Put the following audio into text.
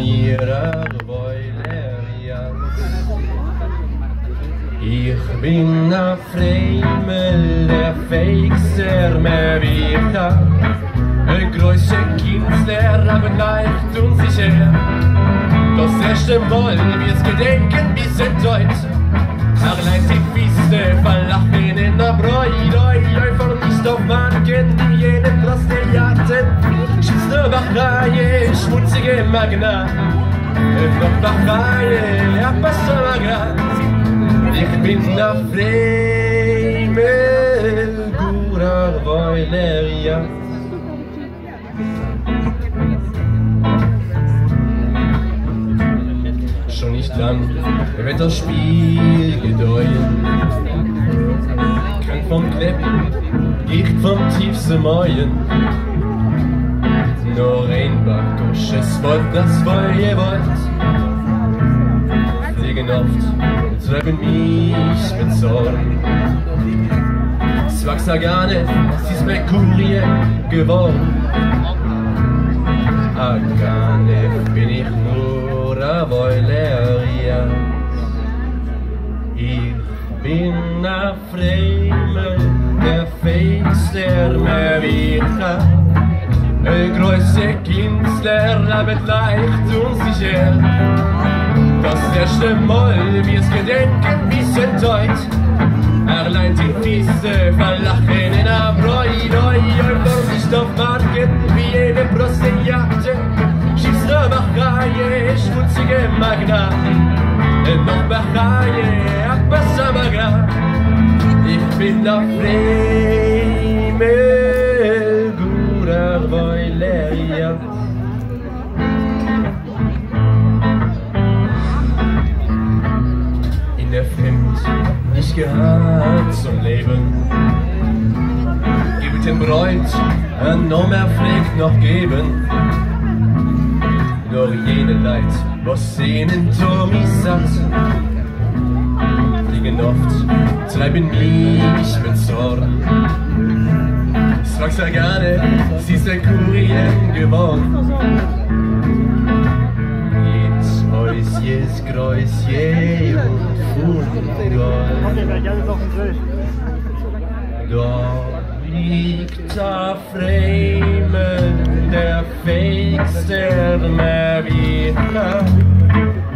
ihrer Wäuler Ich bin ein Fremel, der feigster mehr wie ich Ein größer Künstler, aber leicht unsicher. Das erste Mal, wie es gedenken, bis enttäuscht. Er leidt die Fiste, verlachen in der freie, schmutzige Magna. Ich bin noch freie, ja pass Ich bin noch freie, gura, boiler, ja Schon nicht lang, der Wetterspiel gedäuert Krank vom Kleppen, Gicht vom tiefsten Mäuen. Nur ein Backdusches Wort, das Feuer wollt. Fliegen oft, treiben mich mit Sorgen. Es wächst ja gar nicht, sie ist Merkurie geworden. Ah, gar nicht bin ich nur ein Valeria. Ich bin ein Fremder, der ich. Ein größer Künstler, aber leicht unsicher. Das erste Mal, wie es gedenken, bis enttäuscht. Er leint die Füße, verlachen in der Freude, oi, oi, vor nicht auf Marken, wie jede. Schießt der Bachaie, schmutzige Magna, noch Bachaie, Abbas Amagra. Ich bin der Fremel, Fremd nicht gehört zum Leben. Gibt den Bräut, ein noch mehr pflegt noch geben. Nur jene Leid, was sehnen Tommy satt, fliegen oft, treiben mich mit Sorgen. Sag's ja gerne, sie ist der Kurier geworden. Jetzt Häusjes, Gräusje und Fundgold. Da liegt der Fremel, der feigste mehr wie ich.